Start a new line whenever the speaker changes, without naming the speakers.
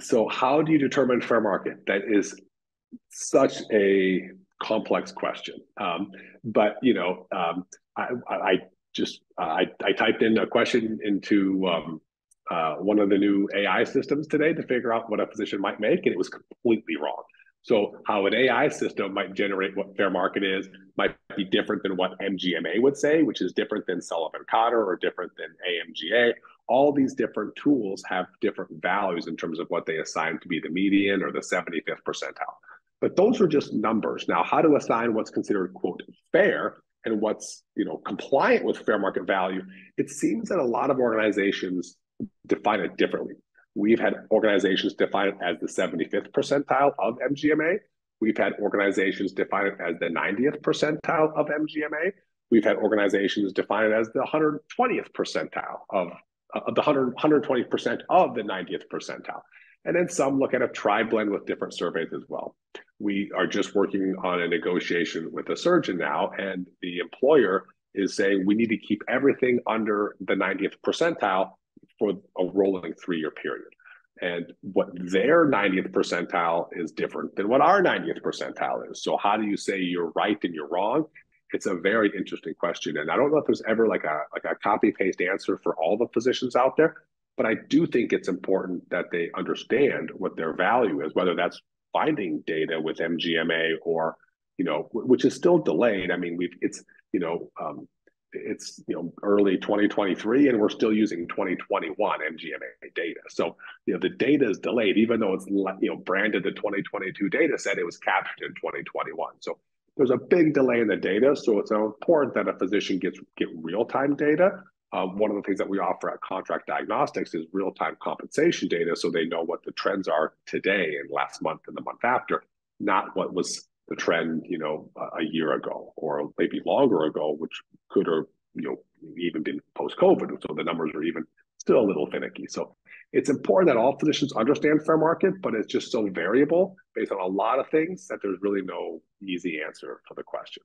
so how do you determine fair market? That is such a complex question. Um, but you know, um, I, I, just I, I typed in a question into um, uh, one of the new AI systems today to figure out what a physician might make, and it was completely wrong. So how an AI system might generate what fair market is might be different than what MGMA would say, which is different than Sullivan Cotter or different than AMGA. All these different tools have different values in terms of what they assign to be the median or the 75th percentile. But those are just numbers. Now, how to assign what's considered quote fair and what's you know compliant with fair market value, it seems that a lot of organizations define it differently. We've had organizations define it as the 75th percentile of MGMA. We've had organizations define it as the 90th percentile of MGMA. We've had organizations define it as the 120th percentile of, Uh, of the 100, 120% of the 90th percentile. And then some look at a tri blend with different surveys as well. We are just working on a negotiation with a surgeon now, and the employer is saying we need to keep everything under the 90th percentile for a rolling three year period. And what their 90th percentile is different than what our 90th percentile is. So, how do you say you're right and you're wrong? It's a very interesting question. And I don't know if there's ever like a like a copy paste answer for all the physicians out there, but I do think it's important that they understand what their value is, whether that's finding data with MGMA or, you know, which is still delayed. I mean, we've it's, you know, um, it's you know early 2023 and we're still using 2021 MGMA data. So you know the data is delayed, even though it's you know branded the 2022 data set, it was captured in 2021. So there's a big delay in the data. So it's important that a physician gets get real time data. Um, one of the things that we offer at Contract Diagnostics is real time compensation data, so they know what the trends are today and last month and the month after, not what was the trend, you know, a year ago or maybe longer ago, which could have, you know, even been post-COVID. So the numbers are even still a little finicky. So it's important that all physicians understand fair market, but it's just so variable based on a lot of things that there's really no easy answer for the question.